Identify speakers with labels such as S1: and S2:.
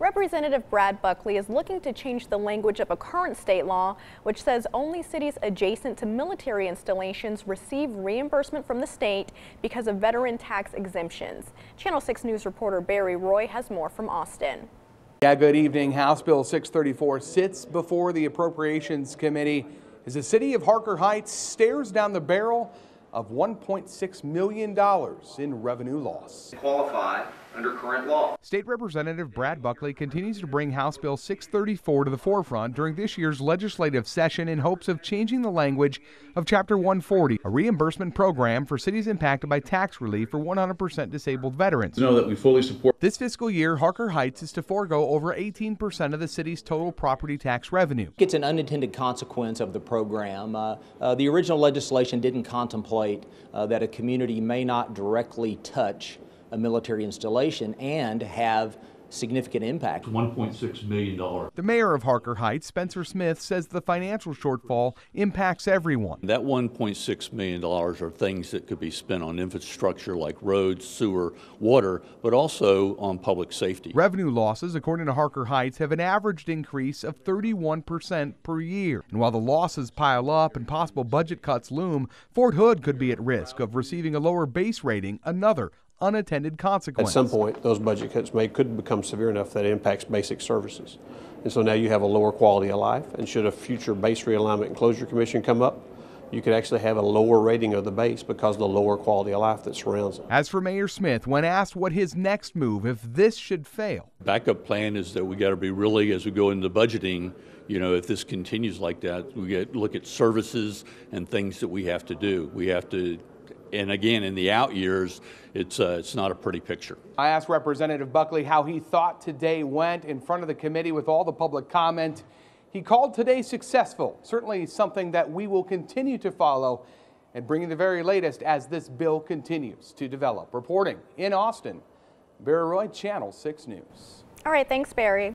S1: Representative Brad Buckley is looking to change the language of a current state law, which says only cities adjacent to military installations receive reimbursement from the state because of veteran tax exemptions. Channel 6 News reporter Barry Roy has more from Austin.
S2: Yeah, good evening. House Bill 634 sits before the Appropriations Committee as the city of Harker Heights stares down the barrel of $1.6 million in revenue loss.
S3: Qualify under current law.
S2: State Representative Brad Buckley continues to bring House Bill 634 to the forefront during this year's legislative session in hopes of changing the language of Chapter 140, a reimbursement program for cities impacted by tax relief for 100% disabled veterans.
S4: know that we fully support.
S2: This fiscal year, Harker Heights is to forego over 18% of the city's total property tax revenue.
S5: It's an unintended consequence of the program. Uh, uh, the original legislation didn't contemplate uh, that a community may not directly touch a military installation and have significant impact.
S4: $1.6 million.
S2: The mayor of Harker Heights, Spencer Smith, says the financial shortfall impacts everyone.
S6: That $1.6 million are things that could be spent on infrastructure like roads, sewer, water, but also on public safety.
S2: Revenue losses, according to Harker Heights, have an averaged increase of 31% per year. And while the losses pile up and possible budget cuts loom, Fort Hood could be at risk of receiving a lower base rating, another unattended consequence.
S7: At some point, those budget cuts may could become severe enough that it impacts basic services. And so now you have a lower quality of life, and should a future base realignment and closure commission come up, you could actually have a lower rating of the base because of the lower quality of life that surrounds it.
S2: As for Mayor Smith, when asked what his next move if this should fail,
S6: backup plan is that we got to be really as we go into budgeting. You know, if this continues like that, we get look at services and things that we have to do. We have to and again, in the out years, it's, uh, it's not a pretty picture.
S2: I asked Representative Buckley how he thought today went in front of the committee with all the public comment. He called today successful, certainly something that we will continue to follow and bring you the very latest as this bill continues to develop. Reporting in Austin, Barry Roy, Channel 6 News.
S1: All right, thanks, Barry.